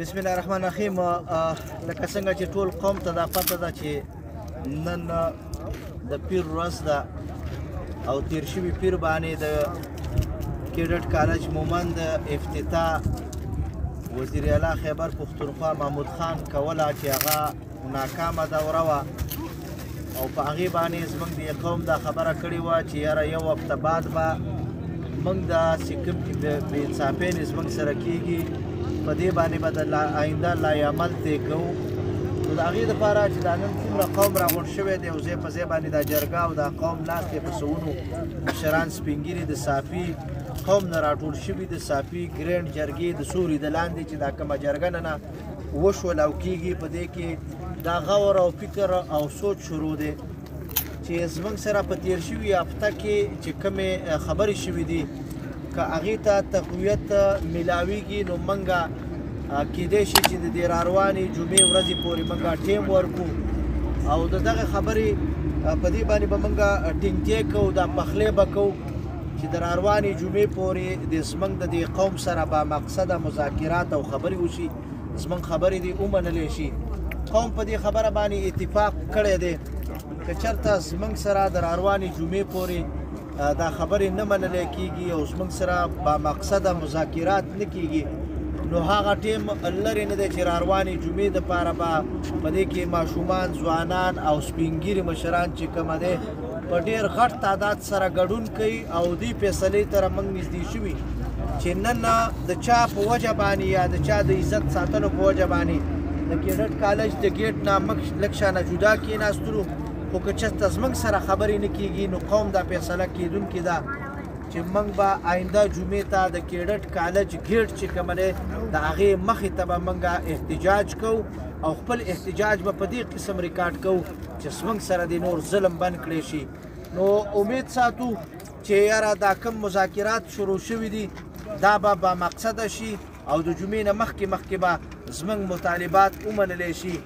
بسم الله الرحمن الرحیم لکه څنګه چې ټول قوم ته دا پته ده چې نن د پیر ورځ ده او تیر شوي پیر باندې د کیډټ کالج مومند افتتاح وزیر اعلی خیبر پښتونخوا محمود خان کوله چې هغه ناکامه دوره وه او په هغې باندې زمونږ د قوم دا خبره کړې وه چې یاره یو هفته بعد به موږ دا چې کوم بې انصافۍ زمونږ سره کېږي په دې باندې به د آینده لایعمل طی کوو نو د هغې دپاره چې دا نن څومره قوم راغونډ شوی دی او ځای په ځای باندې دا جرګه او دا قوم ناست دی په سوونو مشران سپینګیري د صافي قوم نه راټول شوي د صافي ګرینډ جرګې د سوري د لاندې چې دا کومه جرګه نه وشول او کیږي په دې کې دا غور او فکر او سوچ شروع دی چې زمونږ سره په تیر شوی هفته کې چې کومې خبرې شوې دي که هغه ته تقویت ملاویږي نو منګه کېدای شي چې د دې روانې جمعې ورځې پورې منګه ټیم ورکو او دغه خبرې په دې باندې به منګه ټینګ ټیک او دا پخلې بکو چې د راروانې جمعې پورې د زمنګ د دې قوم سره با مقصده مذاکرات او خبرې وشي زمنګ خبرې دې ومنل شي قوم په دې خبره باندې اتفاق کړی دی که چرته زمنګ سره د روانې جمعې پورې دا خبرې نه منل کیږي او زمنګ سره با مقصده مذاکرات نه کیږي نو هغه ټیم لري نه دی چې روانې جمعې د پاره به په دې کې ماشومان ځوانان او سپینګیري مشران چې کوم دي په ډیر غټ تعداد سره ګډون کوي او دې فیصلې تر موږ نږدې شوي چې نن د چا په وجه باندې یا د چا د عزت ساتلو په وجه باندې د کیډټ کالج د ګیټ نه مخ لکشانه جدا کیناستلو خو که چېرته زموږ سره خبرې نه کیږي نو قوم دا فیصله کیدونکې ده چې موږ به آینده جمعې ته د کیډټ کالج ګیټ چې کوم دی د هغې مخې ته به موږ احتجاج کوو او خپل احتجاج به په دې قسم ریکارډ کوو چې څنګه سره د نور ظلم بند کړی شي نو امید ساتو چې یاره دا کم مذاکرات شروع شوي دي دا به با مقصد شي او د جمعې نه مخکې مخکې به زمونږ مطالبات ومنل شي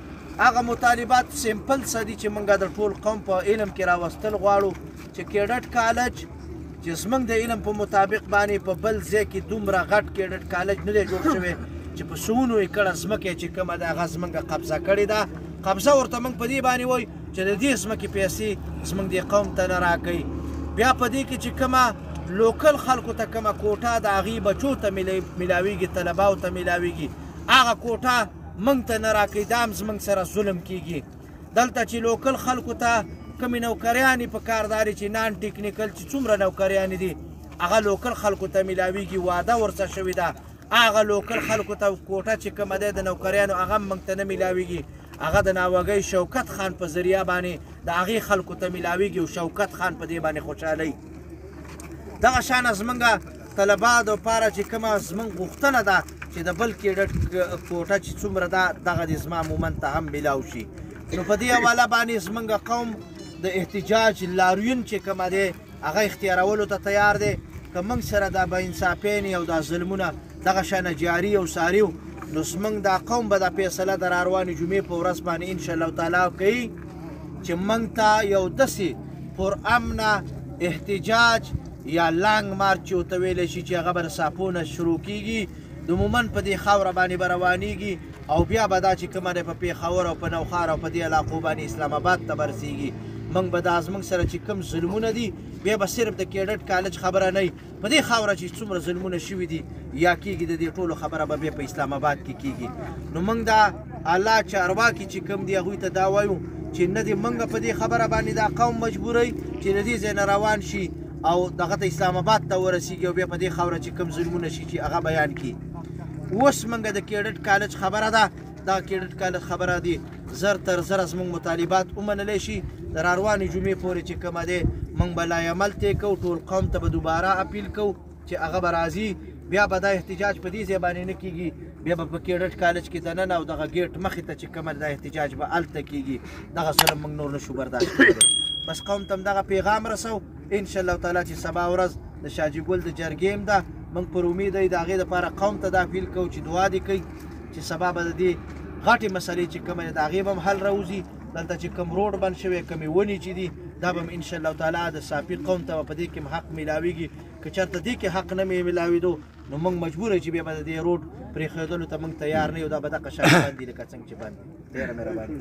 هغه مطالبات سیمپل څه دي چې مونږ د ټول قوم په علم کې راوستل غواړو چې کېډټ کالج چې زمونږ د علم په مطابق باندې په بل ځای کې دومره غټ کېډټ کالج نه دی جوړ شوی چې په سونو ایکړه ځمکه چې کومه ده هغه زمونږ قبضه کړې ده قبضه ورته موږ په دې باندې وایو چې د دې ځمکې پیسې زمونږ دې قوم ته نه راکوي بیا په دې کې چې کومه لوکل خلکو ته کومه کوټه د هغې بچو ته میلاویږي طلباو ته میلاویږي هغه کوټه موږ ته نه راکوي دا هم زمونږ سره ظلم کیږي دلته چې لوکل خلکو ته کومې نوکریانې په کار داري چې نان ټیکنیکل چې څومره نوکریانې دي هغه لوکل خلکو ته میلاویږي واده ورسره شوې ده هغه لوکل خلکو ته کوټه چې کومه ده د نوکریانو هغه موږ ته نه میلاویږي هغه د ناوګۍ شوکت خان په ذریعه باندې د هغې خلکو ته میلاویږي او شوکت خان په دې باندې خوشحالوي دغه شان زمونږ طلبادو پاره چې کومه زمونږ غوښتنه ده چې د بل کېډټ کوټه چې څومره ده دغه دې زما مومن ته هم ملاو شي نو په دې حواله باندې زمونږ قوم د احتجاج لاریون چې کومه دی هغه اختیارولو ته تیار دی که موږ سره دا به انصافین او دا ظلمونه دغه شان جاری او ساری نو زمونږ دا قوم به دا فیصله د روانې جمعې په ورځ باندې ان شاء الله تعالی کوي چې موږ ته یو داسې پر امنه احتجاج یا لانګ مارچ چې ورته ویلی شي چې هغه به د ساپو نه شروع کېږي د مومن په دې خاوره باندې به روانېږي او بیا به دا چې کومه دی په پېښور او په نوښار او په دې علاقو باندې اسلام آباد ته به رسېږي موږ به دا زموږ سره چې کوم ظلمونه دي بیا به صرف د کیډټ کالج خبره نه په دې خاوره چې څومره ظلمونه شوي دي یا کېږي د دې ټولو خبره به بیا په اسلام آباد کې کېږي نو موږ دا الله چارواکي چې کوم دي هغوی ته دا وایو چې نه دې موږ په دې خبره باندې دا قوم مجبوروي چې د دې ځای نه روان شي او دغه ته اسلام آباد ته ورسیږي او بیا په دې خاوره چې کوم ظلمونه شي چې هغه بیان کړي اوس موږ د کیډټ کالج خبره ده دا کیډټ کالج خبره دي زر تر زره زموږ مطالبات ومنلی شي د راروانې جمعې پورې چې کومه دی موږ به لای عمل طی کوو ټول قوم ته به دوباره اپیل کوو چې هغه به راځي بیا به دا احتجاج په دې ځای باندې نه کیږي بیا به په کیډټ کالج کې دننه او دغه ګیټ مخې ته چې کومه دا احتجاج به هلته کیږي دغه ظلم موږ نور نشو برداشت کولی بس قوم ته دغه پیغام رسو ان شاء الله تعالی چې سبا ورځ د شاجي ګل د جرګې هم ده موږ پر امید دی د هغې لپاره قوم ته دا اپیل کوو چې دعا دې کوي چې سبا به د دې غټې مسلې چې کومه د هغې به هم حل راوځي دلته چې کوم روډ بند شوی کومې ونې چې دي دا به هم انشاءالله تعالی د ساپي قوم ته په دې کې هم حق میلاویږي که چېرته دې کې حق نه میلاوېدو نو موږ مجبور چې بیا به د دې روډ پرېښودلو ته موږ تیار نه یو دا به دغه شان باندې لکه څنګه چې باندې ډېره مهرباني